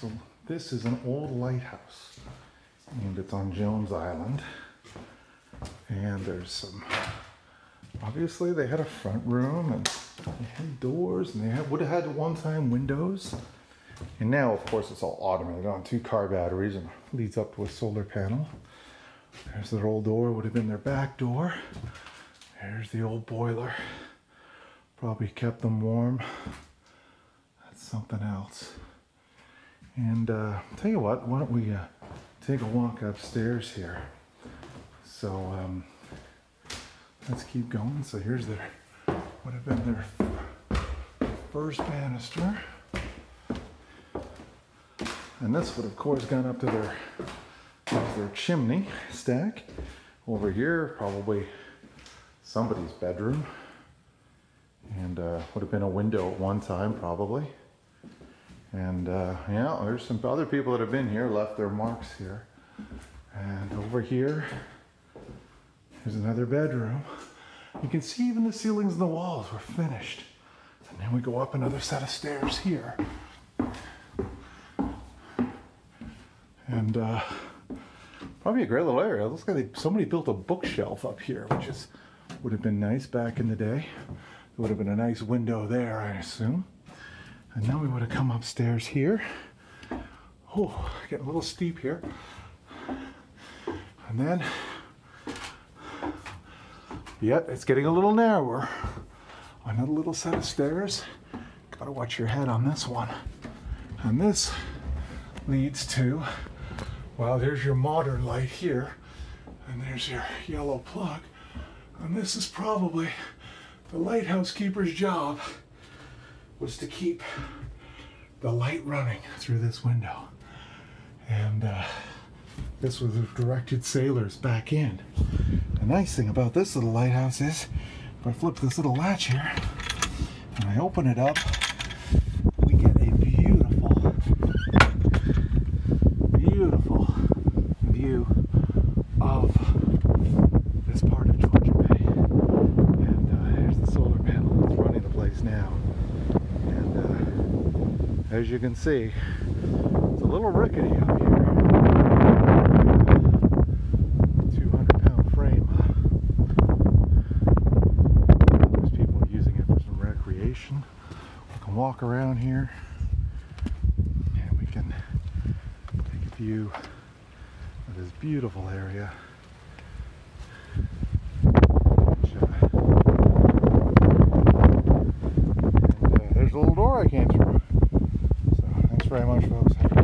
So this is an old lighthouse, and it's on Jones Island. And there's some. Obviously, they had a front room and they had doors, and they had, would have had one-time windows. And now, of course, it's all automated on two car batteries and leads up to a solar panel. There's their old door, would have been their back door. There's the old boiler. Probably kept them warm. That's something else. And uh, tell you what, why don't we uh, take a walk upstairs here? So um, let's keep going. So here's their, would have been their first banister. And this would, of course, gone up to their, their chimney stack. Over here, probably somebody's bedroom. And uh, would have been a window at one time, probably. And uh, yeah, there's some other people that have been here, left their marks here. And over here, there's another bedroom. You can see even the ceilings and the walls were finished. And then we go up another set of stairs here. And uh, probably a great little area. Looks like they, somebody built a bookshelf up here, which is would have been nice back in the day. It would have been a nice window there, I assume. And then we would have come upstairs here. Oh, getting a little steep here. And then, yeah, it's getting a little narrower. Another little set of stairs. Gotta watch your head on this one. And this leads to, well, there's your modern light here. And there's your yellow plug. And this is probably the lighthouse keeper's job was to keep the light running through this window. And uh, this was directed sailors back in. The nice thing about this little lighthouse is if I flip this little latch here and I open it up, we get a beautiful, beautiful view of this part of Georgian Bay. And uh, here's the solar panel that's running the place now. And uh, as you can see, it's a little rickety up here. 200 pound frame. There's people using it for some recreation. We can walk around here and we can take a view of this beautiful area. Uh, there's a little door I came through very much, folks.